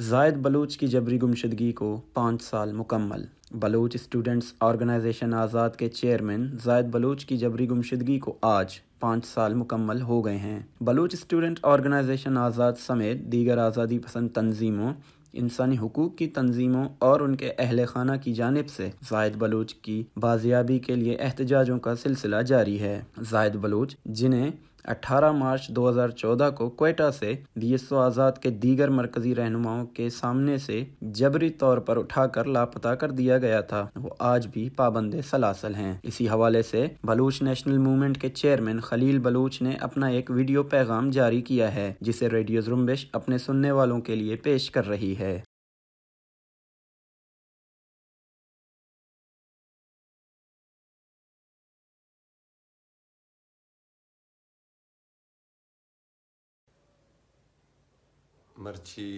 जायद बलूच की जबरी गुमशदगी को पाँच साल मुकम्मल। बलूच स्टूडेंट्स ऑर्गेनाइजेशन आज़ाद के चेयरमैन जायद बलूच की जबरी गुमशदगी को आज पाँच साल मुकम्मल हो गए हैं। बलूच स्टूडेंट ऑर्गेनाइजेशन आज़ाद समेत दीगर आज़ादी पसंद तंजीमों, इंसानी हकूक़ की तंजीमों और उनके अहल खाना की जानब से जायद बलूच की बाजियाबी के लिए एहतजाजों का सिलसिला जारी है। जायद बलूच, जिन्हें 18 मार्च 2014 को कोयटा से बी एस आज़ाद के दीगर मरकजी रहनुमाओं के सामने से जबरी तौर पर उठाकर लापता कर दिया गया था। वो आज भी पाबंद सलासल हैं। इसी हवाले से बलूच नेशनल मूवमेंट के चेयरमैन खलील बलूच ने अपना एक वीडियो पैगाम जारी किया है, जिसे रेडियो जुम्बिश अपने सुनने वालों के लिए पेश कर रही है। मर्ची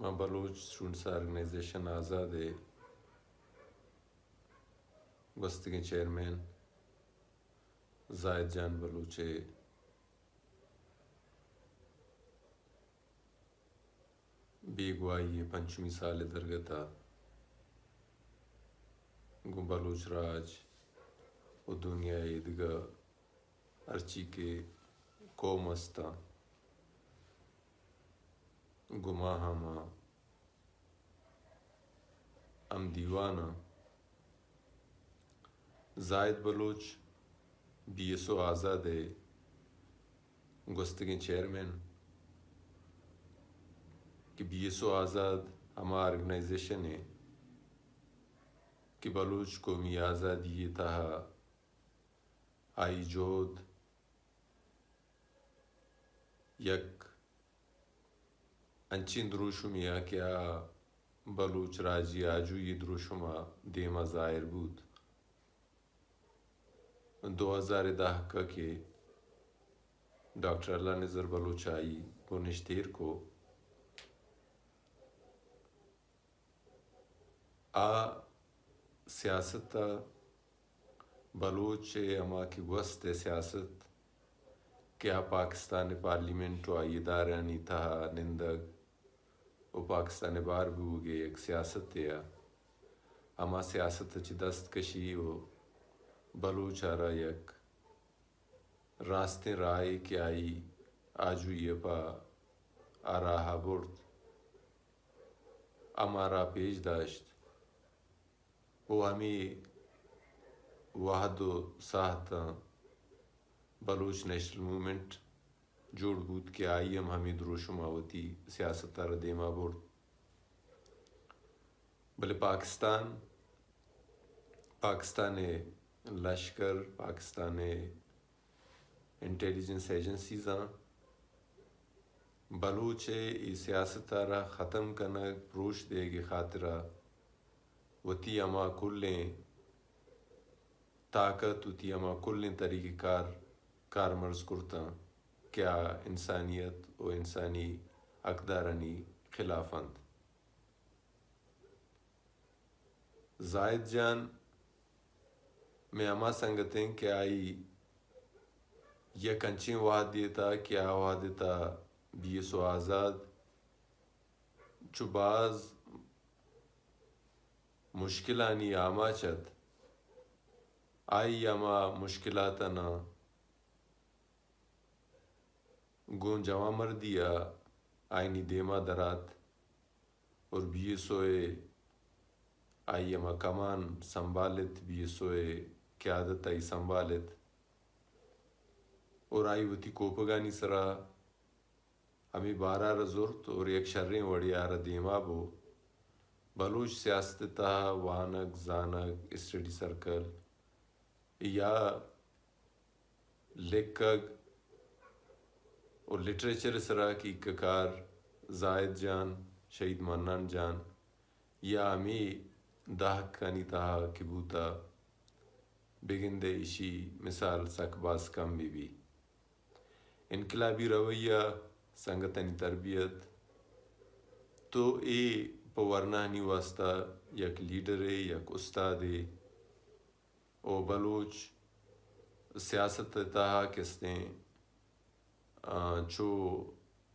माँ बलूच स्टूडेंट्स ऑर्गेनाइजेशन आज़ाद है बस्ती के चेयरमैन, जायद जान बलूचे बेगवाई पंचमी साल दरगता गु बलूच राज दुनिया ईदगाह अर्ची के कौमस्ता गुमाहमा अम दीवाना Zahid Baloch B S O Azad गुस्तगी chairman कि बी एस ओ आज़ाद हमारा ऑर्गेनाइजेशन है कि बलूच कौमी आज़ादी ये तहा आई जोध यक अंचिन द्रोशुमिया क्या बलूच राज़ी आजू ये द्रोशुमा देमा ज़ाहिर बूद दो हज़ार दह के डॉक्टर अल्लाह नज़र बलूचाई को निश्तेर को आ सियासत बलूच अमा की वस्त सियासत क्या पाकिस्तान पार्लियामेंट आई इदारानी था निंदक वो पाकिस्तान बार भी एक सियासत अमा सियासत दस्तकशी वो बलूचारा यक। रास्ते राय के आई आजू ये पा आ रहा बुर्द हमारा पेश दाश्त। वो हमें वहदो साहता, बलूच नेशनल मूवमेंट। जोड़ बूत के आईएम हमीद रोशुमावती सियासत देमा बोर्ड। भले पाकिस्तान पाकिस्तान लश्कर, पाकिस्तान इंटेलिजेंस एजेंसीज बलूच सियासत ख़त्म करना रोश देगी खातरा, वती अमा कुल्लें, ताकत उती अमा कुल्लें तरीक़ेकार कारमर्ज कुर्ता क्या इंसानियत व इंसानी अकदारनी खिलाफंद जायद जान में अमा संगतें क्या आई? यह कंची वाद देता, क्या वाद देता? बीस आज़ाद, चुबाज, मुश्किलानी आमाचत आई अमा मुश्किलात ना गुण जवा मर दिया, आईनी देमा दरात, और बी सोए आई अमा कमान संभालित बी सोए, क्यादत आई संभालित। और आई वती कोपगानी सरा, हमें बारह रजुर्त और एक शर्रें वड़ियार देमा बो। बलूच सियासत वानक जानक स्टडी सर्कल या लेखक और लिटरेचर सरा की ककार, जायद जान, शहीद मन्नान जान, या अमी दाह कानी तहा किबूता बिगिंदे इशी मिसाल सकबास कम बीबी इनकलाबी रवैया, संगतनी तरबियत तो ए पवरनानी वास्ता यक लीडर है यक उस्ताद है ओ बलोच, सियासत तहा किसने çoğu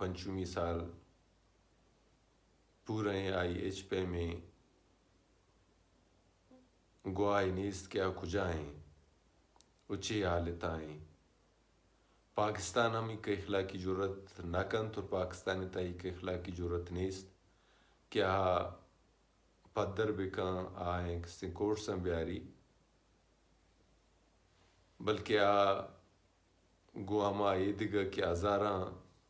पंचमी साल पूरे आई एच पे में गुआई नीस्त क्या खुजाएँ, उची हालताएँ। पाकिस्तान हम एक अखला की ज़रूरत न कन तो पाकिस्तान तई एक अखला की ज़रूरत नीस्त क्या पदर बिका आए, किसी कोर्ट संब्यारी बल्कि आ गुआमा ईदगा कि आजारा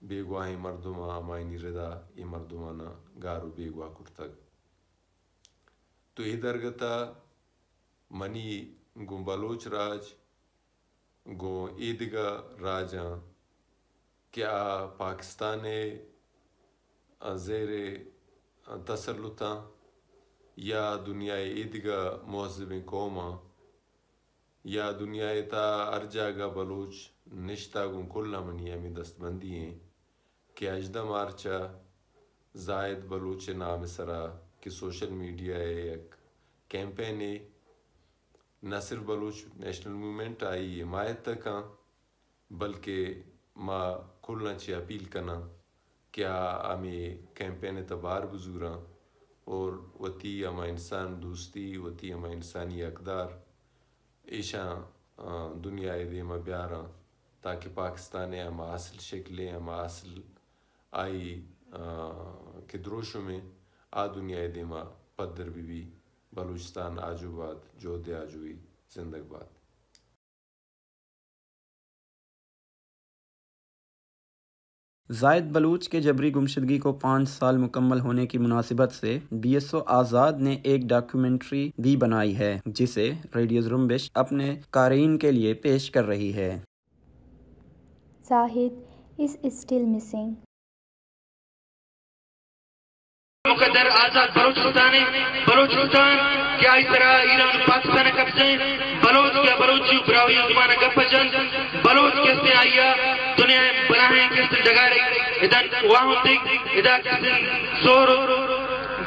बेगुआही मर्दुमा मायनी रदा ये मर्दुमाना गारू बेगुआ कुर्तक तो इधर गता मनी गो बलोच राज गो ईदगा राजा क्या पाकिस्तान जेर तसलुता या दुनिया ईदगा महजब कौमा या दुनिया ता अर्जागा बलोच निश्तागुन कुल्ला मनी अमी दस्तबंदी हैं कि मार्चा, जायद बलूच नाम सरा, कि सोशल मीडिया है एक कैंपेन है। न सिर्फ़ बलूच, नेशनल मूवमेंट आई हिमायत तक हाँ बल्कि माँ खुलना ची अपील करना, क्या हमें कैंपेन तबार बुजूरा और वती अमा इंसान दोस्ती, वती अमा इंसानी अकदार ईशा दुनिया दे देमा ब्यारा ताकि पाकिस्तान हम असल शक्लें हम असल आई के द्रोशों में आ दुनिया दिमा पदर बीबी बलूचिस्तान आजूबाद जोधे आजुई जिंदगबाद जायद बलूच के जबरी गुमशदगी को पाँच साल मुकम्मल होने की मुनासिबत से बी एस ओ आज़ाद ने एक डॉक्यूमेंट्री भी बनाई है जिसे रेडियो जुम्बिश अपने कारीन के लिए पेश कर रही है Zahid is still missing. मुकदर आज़ाद बलोचिस्तान बलोचिस्तान क्या इस तरह ईरान पाकिस्तान कब्जे? बलोच क्या बलोची ब्रावी जमाना गपजन बलोच कैसे आया दुनिया बनाए कैसे डगाड़े इधर वहाँ दिख, इधर कैसे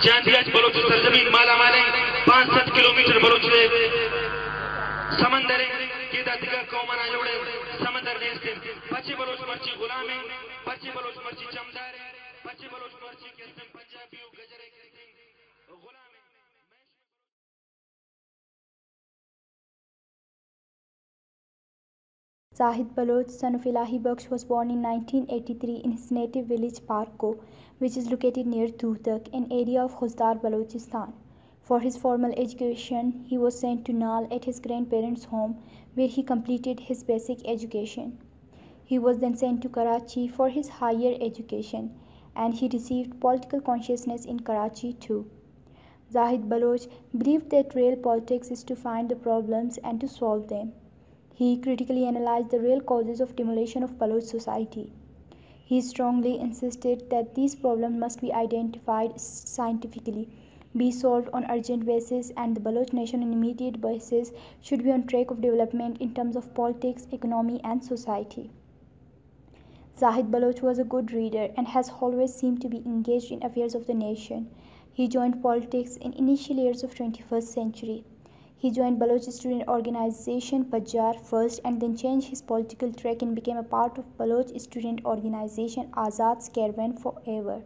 जान दिया बलोच सरजमीन माला माले पाँच सात किलोमीटर बलोच से। समंदर के दातिका कौमना जोड़े। समंदर ने से पच्ची बलोच मर्ची गुलामी पच्ची बलोच मर्ची चमदार पच्ची बलोच मर्ची के Zahid Baloch, son of Ilahi Baksh, was born in 1983 in his native village Parko, which is located near Tuhtak, an area of Khuzdar, Balochistan. For his formal education, he was sent to Nal at his grandparents' home, where he completed his basic education. He was then sent to Karachi for his higher education, and he received political consciousness in Karachi too. Zahid Baloch believed that real politics is to find the problems and to solve them. He critically analyzed the real causes of demolition of Baloch society. He strongly insisted that these problems must be identified scientifically be solved on urgent basis and the Baloch nation on immediate basis should be on track of development in terms of politics, economy and society. Zahid Baloch was a good reader and has always seemed to be engaged in affairs of the nation. He joined politics in initial years of 21st century. He joined Baloch student organization Pajar first and then changed his political track and became a part of Baloch student organization Azad's Caravan forever.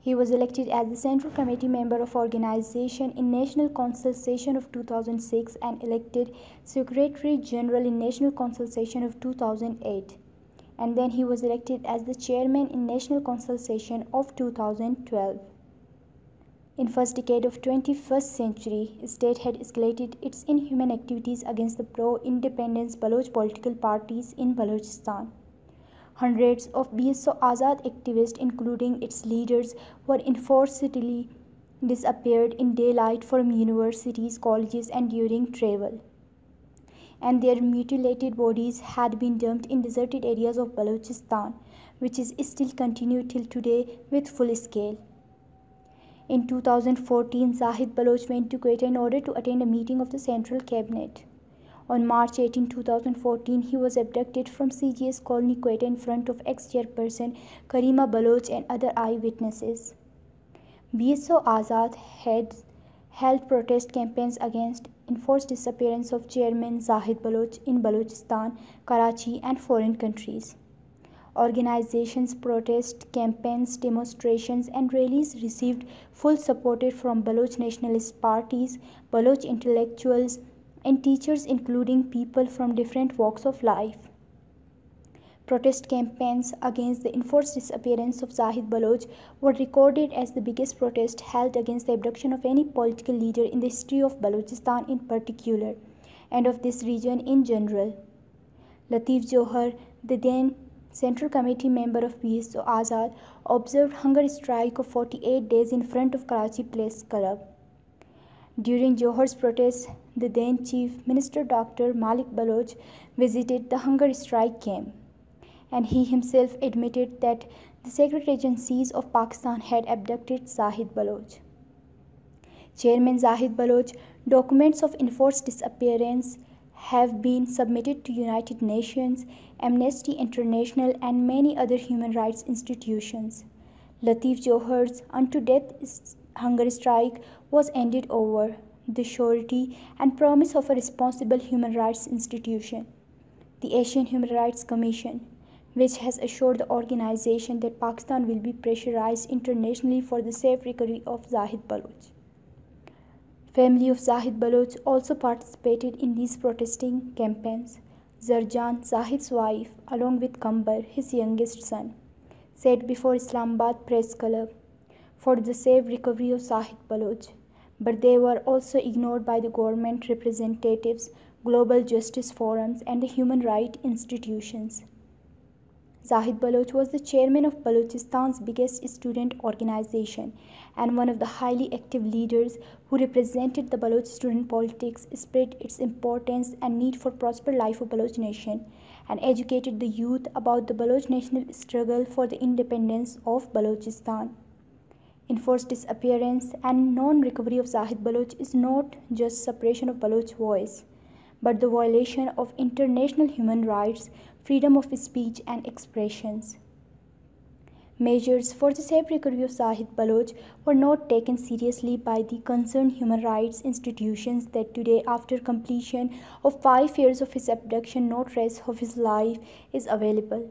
He was elected as the Central Committee member of organization in National Council session of 2006 and elected Secretary General in National Council session of 2008. And then he was elected as the chairman in National Council session of 2012. In first decade of 21st century, state had escalated its inhuman activities against the pro-independence Baloch political parties in Balochistan. Hundreds of BSO Azad activists, including its leaders, were enforcedly disappeared in daylight from universities, colleges, and during travel. And their mutilated bodies had been dumped in deserted areas of Balochistan, which is still continued till today with full scale. In 2014, Zahid Baloch went to Quetta in order to attend a meeting of the Central Cabinet. On March 18, 2014, he was abducted from CGS Colony Quetta in front of ex-chairperson Karima Baloch and other eyewitnesses. BSO Azad had held protest campaigns against enforced disappearance of Chairman Zahid Baloch in Balochistan, Karachi and foreign countries. Organizations, protests, campaigns, demonstrations and rallies received full support from Baloch nationalist parties, Baloch intellectuals and teachers including people from different walks of life. Protest campaigns against the enforced disappearance of Zahid Baloch were recorded as the biggest protest held against the abduction of any political leader in the history of Balochistan in particular and of this region in general. Latif Johar, the then Central Committee member of BSO Azad, observed hunger strike of 48 days in front of Karachi Place Club. During Johar's protest, the then Chief Minister Dr. Malik Baloch visited the hunger strike camp and he himself admitted that the secret agencies of Pakistan had abducted Zahid Baloch. Chairman Zahid Baloch, documents of enforced disappearance have been submitted to United Nations, Amnesty International and many other human rights institutions. Latif Johar's unto death hunger strike was ended over the surety and promise of a responsible human rights institution, the Asian Human Rights Commission, which has assured the organization that Pakistan will be pressurized internationally for the safe recovery of Zahid Baloch. Family of Zahid Baloch also participated in these protesting campaigns. Zarjan, Zahid's wife, along with Kambar, his youngest son, said before Islamabad Press Club for the safe recovery of Zahid Baloch, but they were also ignored by the government representatives, global justice forums, and the human rights institutions. Zahid Baloch was the chairman of Balochistan's biggest student organization and one of the highly active leaders who represented the Baloch student politics, spread its importance and need for prosper life of Baloch nation, and educated the youth about the Baloch national struggle for the independence of Balochistan. Enforced disappearance and non-recovery of Zahid Baloch is not just suppression of Baloch voice, but the violation of international human rights freedom of speech and expressions. Measures for the safe recovery of Sahid Baloch were not taken seriously by the concerned human rights institutions that today after completion of five years of his abduction no trace of his life is available.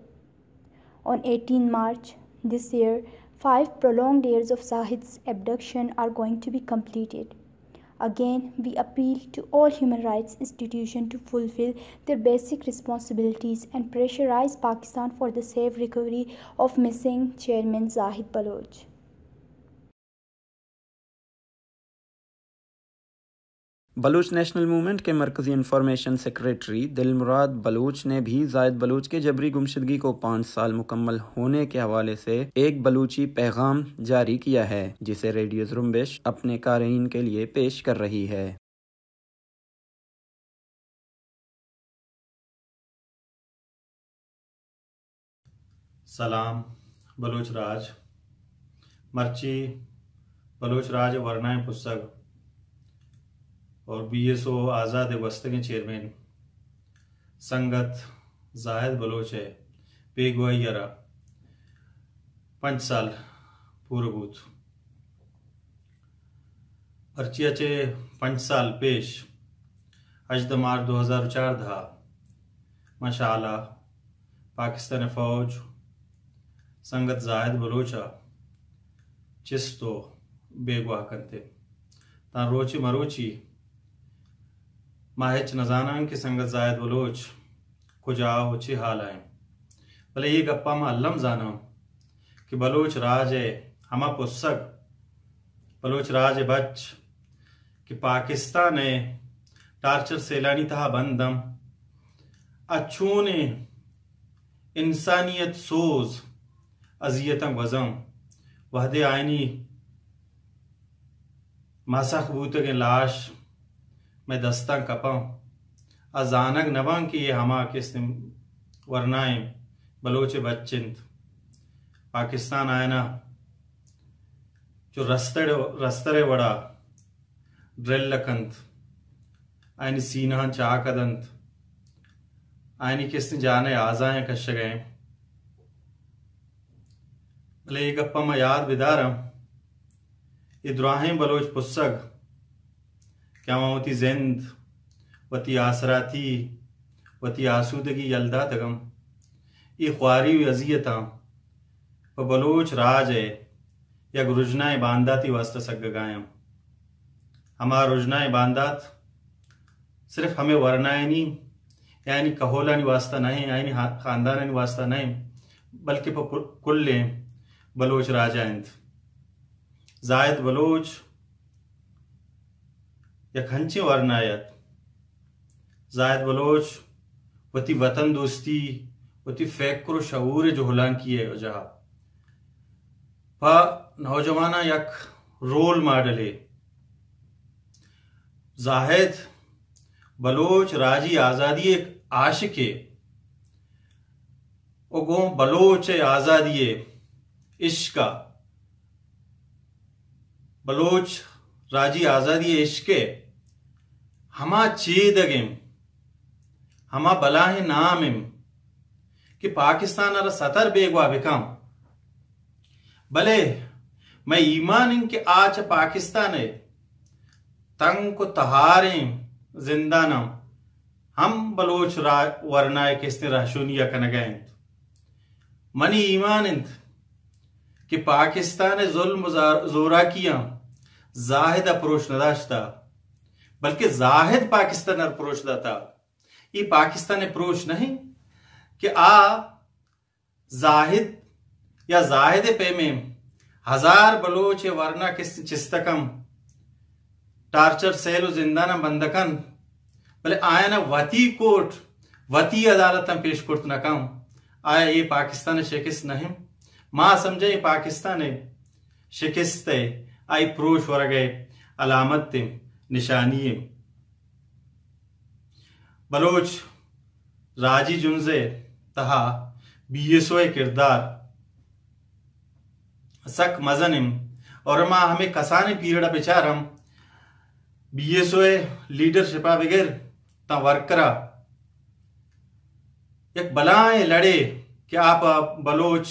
On 18 March this year, five prolonged years of Sahid's abduction are going to be completed. Again, we appeal to all human rights institutions to fulfill their basic responsibilities and pressurize Pakistan for the safe recovery of missing Chairman Zahid Baloch. Baloch national movement के मरकजी information secretary दिलमुराद Baloch ने भी जायद बलूच के जबरी गुमशदगी को पाँच साल मुकम्मल होने के हवाले से एक बलूची पैगाम जारी किया है, जिसे रेडियो जुम्बिश अपने कारीन के लिए पेश कर रही है। सलाम, बलूच राज। मर्ची, बलूच राज वर्णाएँ पुस्तक। और बी एस ओ आज़ाद वस्त के चेयरमैन, संगत जाहिद बलोच है पेगोयरा पंच साल पूर्वभूत। अर्चियाचे पंच साल पेश अजदमार दो हज़ार चार धा। मशाला पाकिस्तान फौज, संगत जाहिद बलोचा, चिस्तो बेगवा करते। ता रोची मरोची माहिच नजाना की संगत जायद बलोच कुजा ची हाल आए। भले ये गप्पा में अल्लम जाना कि बलोच राज है, हमा पुस्तक बलोच राज है बच, कि पाकिस्तान है, टार्चर सेलानी तहा बंदम। ने इंसानियत सोज अजियत वजम, वहदे आयनी, मासा कबूतर के लाश मैं दस्ता कपां अजानक नवां की ये हमा किस वरनाए बलोच बच्चिंत। पाकिस्तान आयना जो रस्तरे रस्तरे वड़ा ड्रेलकंत आयन सीना चाकदंत आयन किसने जाने आजाए कश गए। भले एक गप्पा मैं याद बिदारम इब्राहिम बलोच पुस्तक क्या वती जिंद वती आसराती, वती आसूदगी यलदा तगम ये ख्वारी अजियता व बलोच राज है या रुजनाए बांदाती वास्ता सग गायम। हमारा रुजनाए बांदात, सिर्फ़ हमें वरनाए नहीं, यानी कहोला नहीं वास्ता नहीं, यानी खानदान वास्ता नहीं, बल्कि कुल्ले बलोच राजा इंत जायद बलोच या खंचे वरनायत जायद बलोच, वती वतन दोस्ती, वती फैक्र शूर जो हुलान किए जहा नौजवाना यक रोल मॉडल है। जाहिद बलोच राज़ी आज़ादी एक आशिक है। गो बलोच आज़ादी इश्क बलोच राज़ी आज़ादी इश्क हमा चेदगिम, हमा बलाह नामिम, कि पाकिस्तान सतर बेगवा बिकम। भले मैं ईमान इनके आज पाकिस्तान है, तंग को तहारे ज़िंदा नम। हम बलोच वरनाए किसने राशुनिया कन गए मनी ईमान इंत, कि पाकिस्तान जुल्म जोरा किया, जाहिद अप्रोच नदाश्ता। बल्कि जाहिद पाकिस्तान अप्रोच था ये पाकिस्तान अप्रोच नहीं कि आ जाहिद या जाहिद पे में हज़ार बलोच वरना किस चिस्तकम, टार्चर सेल जिंदाना बंदकन भले आया वती कोर्ट, वती अदालत में पेश कुर्त नकम आया ये पाकिस्तान शिकस्त नहीं। माँ समझे ये पाकिस्तान शिकस्त आई प्रोश वर गए, अलामत निशानी बलोच राज़ी जुनजे तहा ओ किरदार। सक मजनिम और माँ हमें कसाने पीरियड बेचारम बी एस ओ लीडरशिप बगैर ता वर्करा एक बलाए लड़े कि आप बलोच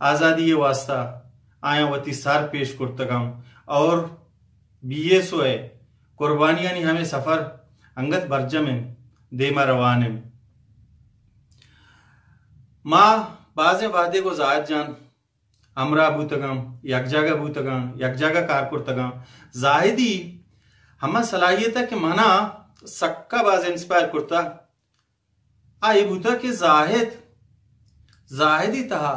आज़ादी वास्ता आया वती सार पेश कुर्तगम। और बी एस ओ कुर्बानियाँ नहीं, हमें सफ़र अंगत बरजम, देमा रवान। माँ, बाजे वादे को जायद जान, अमरा बूतगम यकजागा बूतगम यकजागा कारकुर्तगम जाहिदी, हमा सलाहियत कि मना सक्का बाज इंस्पायर कुर्ता। आई बूता कि जाहिद, जाहिदी तहा,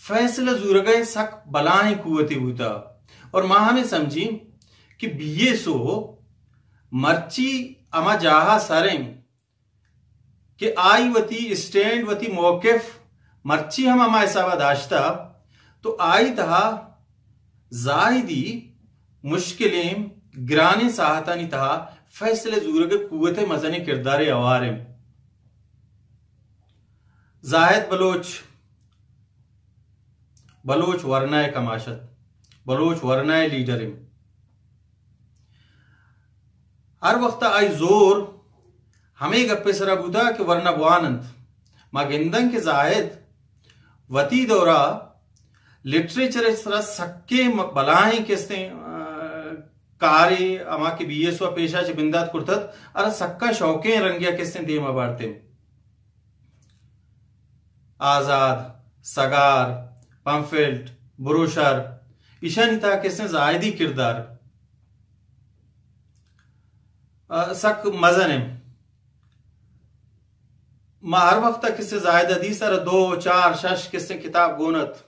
फैसला जूर गए सक बलाए कुवती बूता और माँ हमें समझी कि बीए सो मर्ची अमा जाहा सरें कि आई वती, स्टैंड वती, मौकिफ, मर्ची हम अमा ऐसा दाश्ता तो आई तहा जाहिदी, मुश्किलें, ग्राने साहतानी तहा, फैसले जूर के कुत मजनी किरदार अवार। जाहिद बलोच बलोच वरनाए कमाशत, बलोच वरनाए लीडर। हर वक्त आई ज़ोर, हमें गप्पे सरा बुदा कि वरना मा गिंदन के जाहिद वती दौरा, लिटरेचर तरह सक्के बलाएँ किसने कारी, अमा के बी एस पेशा च बिंदात कुर्तत, अर सक्का शौके रंगिया किसने दे बारते। आज़ाद, सगार पंफिल्ट बुरुशर, ईशानिता किसने जायदी किरदार। सक मजन है। हर वक्त किससे जायद हदीस दो, चार, शश किसने किताब गोनत।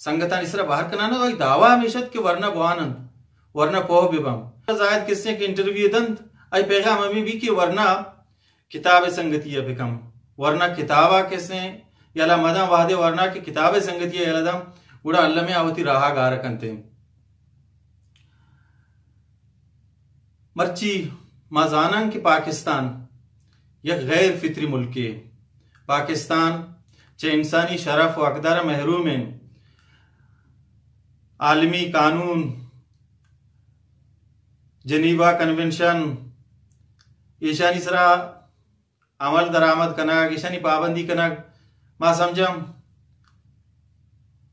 संगता इसरा बाहर कनाना तो दावा हमेशा के वरना बुआनंद वरना पोह बिबम जायद किस्से के इंटरव्यू दंत आई पैगाम अमी भी कि वरना किताब संगति बिकम वरना किताबा किसने यला मदा वादे, वरना की किताब संगति यलदम उड़ा अल्लाह में आवती रहा गार कंते मर्ची माजाना कि पाकिस्तान, यह गैर फित्री मुल्क है। पाकिस्तान, चे इंसानी शरफ व अकदार महरूम आलमी कानून, जनीवा कन्वेंशन, ईशानी सरा, अमल दरामद कनक ईशानी पाबंदी कनक मा समझम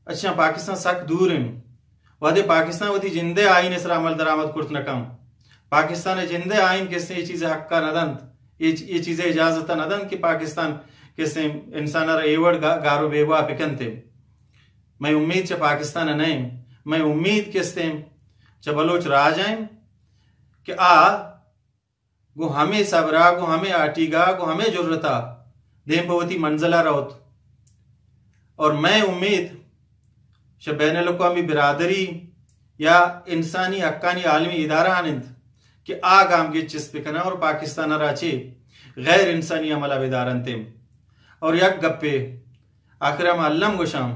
अच्छा पाकिस्तान सक दूर है। वदे पाकिस्तान वती जिंदे आइन सरा अमल दरामद कुर्त नकम पाकिस्तान जिंदे आइन किसने ये चीज़ें हक का नदंत, ये ये चीज़ें इजाज़त नदंत कि पाकिस्तान किसने इंसान एवड़ गारो बेवा पिकनते मैं उम्मीद च पाकिस्तान नहीं मैं उम्मीद किसते बलोच राज कि आ, गो हमें सबरा, गो हमें आटीगा गो हमें जरूरता देम भवती मंजला रहोत। और मैं उम्मीद बैन अवी बिरादरी या इंसानी हक्कानी आलमी इदारा आनंद कि आ गाम के चिस्पिकना और पाकिस्तान राचे गैर इंसानी अमल अविदारन तेम। और यक गप्पे अकरम अल्लम गुशाम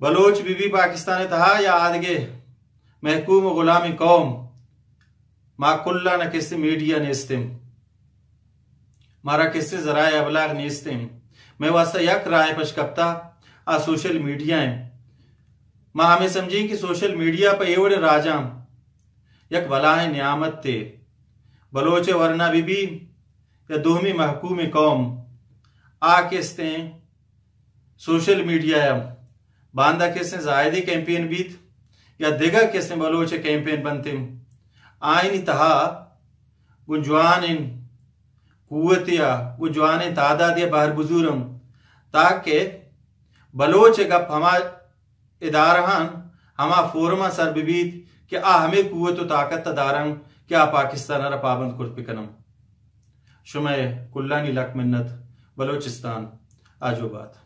बलोच बीबी पाकिस्तान तहा, या आदगे महकूम गुलामी कौम, माकुल्ला न किस्से मीडिया नेस्तिम मारा किस्से जराए अबलाग नेस्तिम मैं वास्ता यक राय पशकप्ता, आ सोशल मीडिया है। माँ हमें समझी कि सोशल मीडिया पर एवड़े राजा यक है नियामत थे बलोचे वरना बीबी या दोहमी महकूम कौम। आ किस्ते, सोशल मीडिया या बांदा किस्ते, जायदे कैंपेन बीत, या दिगा किस्ते, बलोचे कैंपेन बनते। आइन तहा, गुंजवान इन कुत या गुंजवान तादाद या बाहर बुज़ुर्ग ताकि बलोच गप हमा इदारहान, हमा फोरमा सर बिबीत कि आ हमें कुत ताकत तदारंग क्या पाकिस्तान पाबंद कुरपिकनम। शुमय कुल्लानी लक मिन्नत, बलोचिस्तान, आजो बात।